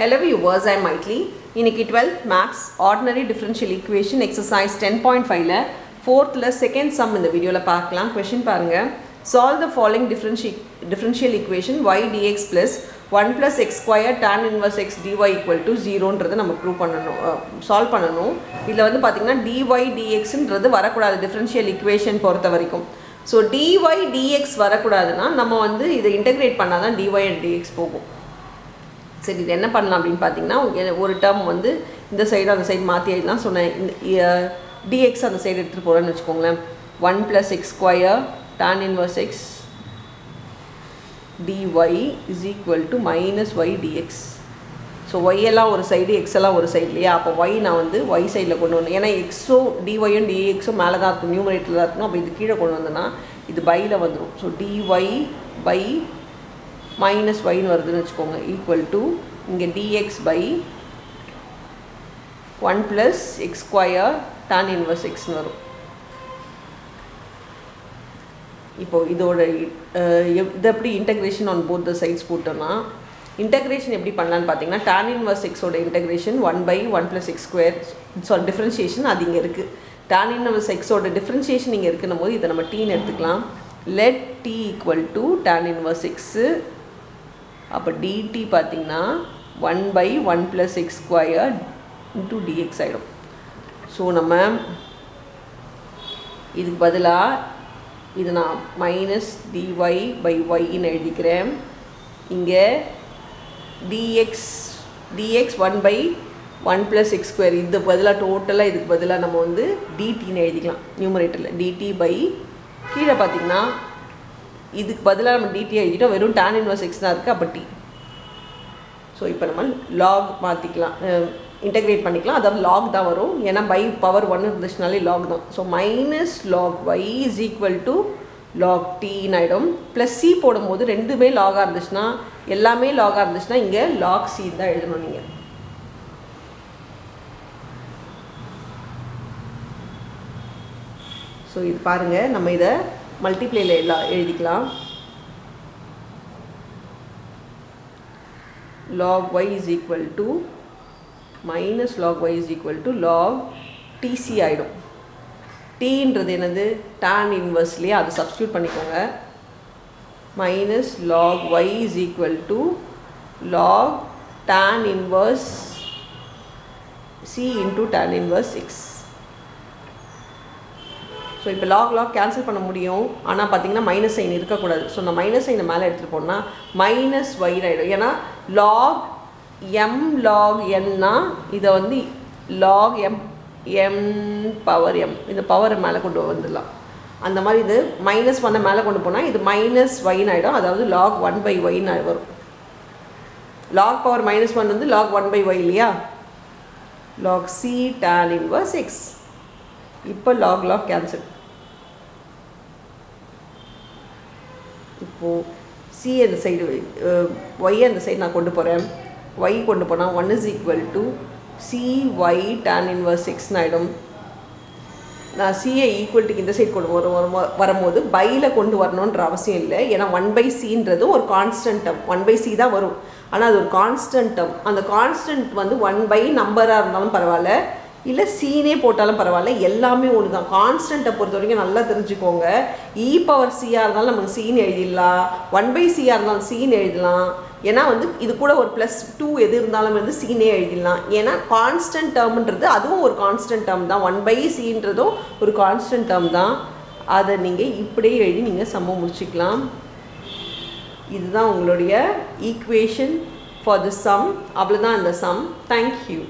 Hello viewers, I am Maitli. இன்னைக்கு 12th maths ordinary differential equation exercise ten point ஃபைவ்ல ஃபோர்த்தில் second sum இந்த வீடியோவில் பார்க்கலாம். கொஷின் பாருங்கள் solve the following differential differential equation y dx plus one plus x square tan inverse x dy equal to ஜீரோன்றதை நம்ம prove பண்ணணும். Solve பண்ணணும். இதில் வந்து பார்த்திங்கன்னா டிஒய் டிஎக்ஸ்ன்றது வரக்கூடாது. டிஃப்ரென்ஷியல் ஈக்குவேஷன் பொறுத்த வரைக்கும். ஸோ டிஒய் டிஎக்ஸ் வரக்கூடாதுன்னா நம்ம வந்து இதை இன்டெகிரேட் பண்ணால் தான் டிஒய் அண்ட் டிஎக்ஸ் போகும். சரி இது என்ன பண்ணலாம் அப்படின்னு பார்த்தீங்கன்னா ஒரு டேர்ம் வந்து இந்த சைடு அந்த சைடு மாற்றி எழுதலாம் சொன்னேன். இந்த டிஎக்ஸ் அந்த சைடு எடுத்துகிட்டு போகிறேன்னு வச்சுக்கோங்களேன். One plus x square tan inverse x dy is equal to minus y dx so y எல்லாம் ஒரு சைடு எக்ஸ் எல்லாம் ஒரு சைடு இல்லையா? அப்போ ஒய் நான் வந்து ஒய் சைடில் கொண்டு வந்தேன் ஏன்னா எக்ஸோ டிஒயும் டிஎக்ஸும் மேலே தான் இருக்கும் நியூமரேட்டில் தான் இருக்கணும். அப்போ இது கீழே கொண்டு வந்தேன்னா இது பையில் வந்துடும் so d y by minus ஒய்னு வருதுன்னு வச்சுக்கோங்க. ஈக்குவல் டு இங்கே dx by one plus x square tan inverse எக்ஸ்னு வரும். இப்போ இதோட அஹ், இது எப்படி integration on both the sides போட்டோம்னா இன்டகிரேஷன் எப்படி பண்ணலான்னு பார்த்தீங்கன்னா டான் இன்வர்ஸ் எக்ஸோட integration one by one plus x square sorry differentiation அது இங்கே இருக்குது டான் இன்வர்ஸ் எக்ஸோட டிஃப்ரென்ஷியேஷன் இங்கே இருக்குன்னும் போது இதை நம்ம டீன்னு எடுத்துக்கலாம். Let t equal to tan inverse x அப்போ டிடி பார்த்திங்கன்னா one by one plus x square into dx ஆகிடும் ஸோ நம்ம இதுக்கு பதிலாக இது நான் மைனஸ் டிஒய் பை ஒய்ன்னு எழுதிக்கிறேன். இங்கே dx dx one by one plus x square இது பதிலாக டோட்டலாக இதுக்கு பதிலாக நம்ம வந்து டிடின்னு எழுதிக்கலாம். நியூமரேட்டரில் டிடி பை கீழே பார்த்தீங்கன்னா இதுக்கு பதிலாக நம்ம டிடி எழுதிட்டோம் வெறும் டேன் இன்வர்ஸ் எக்ஸ் தான் இருக்குது அப்போ டி ஸோ இப்போ நம்ம லாக் மாற்றிக்கலாம் இன்டெகிரேட் பண்ணிக்கலாம். அதாவது லாக் தான் வரும். ஏன்னா பை பவர் ஒன் இருந்துச்சுனாலே லாக் தான். So minus log y is equal to log dean ஆகிடும் ப்ளஸ் சி போடும்போது ரெண்டுமே லாகாக இருந்துச்சுன்னா எல்லாமே லாகாக இருந்துச்சுன்னா இங்கே லாக் சி தான் எழுதணும் நீங்கள் ஸோ இது பாருங்கள் நம்ம இதை மல்டிப்ளேல எல்லாம் எழுதிக்கலாம். Log y is equal to minus log y is equal to log tc ஆகிடும் டீன்றது என்னது? tan இன்வர்ஸ்லேயே அதை சப்ஸ்டியூட் பண்ணிக்கோங்க. Minus log y is equal to log tan inverse c into tan inverse six so இப்போ லாக் லாக் கேன்சல் பண்ண முடியும். ஆனால் பார்த்தீங்கன்னா minus sign இருக்கக்கூடாது. ஸோ நான் மைனஸ் சைனை மேலே எடுத்துகிட்டு போனால் மைனஸ் ஒய் ஆகிடும் ஏன்னா லாக் எம் லாக் என்னா இதை வந்து log m m power m இந்த பவரை மேலே கொண்டு வந்துடலாம். அந்த மாதிரி இது மைனஸ் ஒன்னை மேலே கொண்டு போனால் இது மைனஸ் ஒயின் ஆகிடும் அதாவது லாக் ஒன் பை ஒய்னு வரும். லாக் பவர் மைனஸ் ஒன் வந்து லாக் ஒன் பை ஒய் இல்லையா? Log c tan inverse x இப்போ லாக் லாக் கேன்சல் இப்போது சி அந்த சைடு ஒய் uh, அந்த சைடு நான் கொண்டு போகிறேன் ஒய் கொண்டு போனால் one is equal to c y tan inverse சிக்ஸ்னு ஆகிடும் நான் சிஏ ஈக்குவல்ட்டுக்கு இந்த சைடு கொண்டு வரும் வரும்போது பையில் கொண்டு வரணுன்ற அவசியம் இல்லை. ஏன்னா ஒன் பை சின்றது ஒரு கான்ஸ்டன்ட் ஒன் பை சி தான் வரும். ஆனால் அது ஒரு கான்ஸ்டன்ட் அந்த கான்ஸ்டன்ட் வந்து ஒன் பை நம்பராக இருந்தாலும் பரவாயில்ல. இல்லை சீனே போட்டாலும் பரவாயில்ல எல்லாமே ஒன்று தான் கான்ஸ்டண்ட்டை பொறுத்த வரைக்கும் நல்லா தெரிஞ்சுக்கோங்க. இ பவர் சியாக இருந்தாலும் நமக்கு சீன் எழுதிடலாம். ஒன் பை சியாக இருந்தாலும் சீன் எழுதலாம். ஏன்னா வந்து இது கூட ஒரு ப்ளஸ் டூ எது இருந்தாலும் வந்து சீனே எழுதிடலாம். ஏன்னா கான்ஸ்டன்ட் டேர்ம்ன்றது அதுவும் ஒரு கான்ஸ்டன்ட் டேர்ம் தான். ஒன் பை சின்றதும் ஒரு கான்ஸ்டன்ட் டேர்ம் தான். அதை நீங்கள் இப்படியே எழுதி நீங்கள் சம்ம முடிச்சுக்கலாம். இதுதான் உங்களுடைய ஈக்குவேஷன் ஃபார் தி சம் அவ்வளோதான் அந்த சம் தேங்க்யூ